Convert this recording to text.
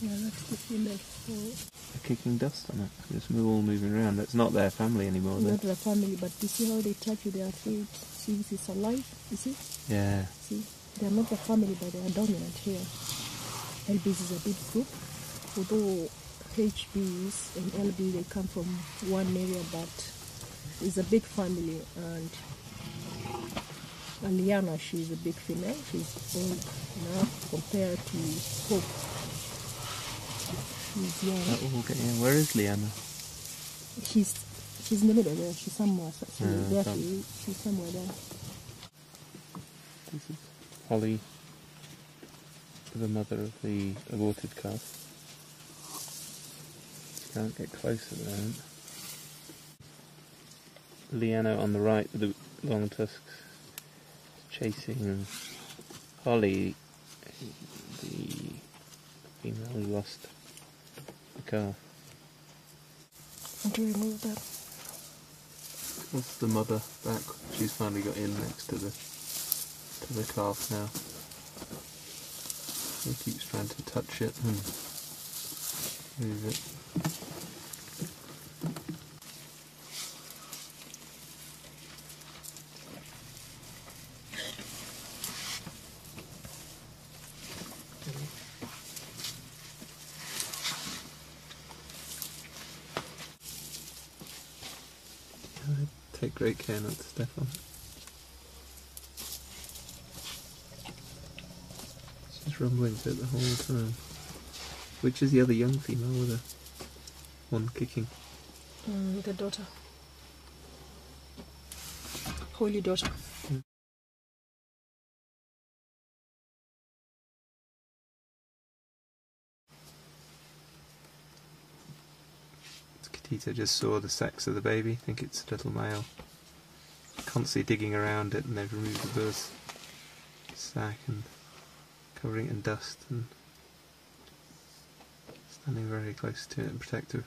Yeah, that's the female. So They're kicking dust on it. It's all moving around. That's not their family anymore. not their family, but you see how they touch with their feet. See, this is alive. You see? Yeah. See, they are not the family, but they are dominant here. LBs is a big group, although HBs and LB they come from one area, but it's a big family. And Aliana, she's a big female. She's old now compared to Hope. She's young. That all get. Where is Liana? She's she's in the middle there. She's somewhere. So so Yeah, there she. She's somewhere there. This is Holly, the mother of the aborted calf. Can't get close at the moment. Liana on the right with the long tusks chasing Holly, the female who lost the calf. Want to remove that? That's the mother back. She's finally got in next to the to the calf now. He keeps trying to touch it and move it. Take great care not to step on it. She's rumbling to it the whole time. Which is the other young female with a one kicking? Mm, the daughter. Holly daughter. Katito just saw the sex of the baby, think it's a little male. Constantly digging around it and they've removed the birth sac and covering it in dust and standing very close to it and protective.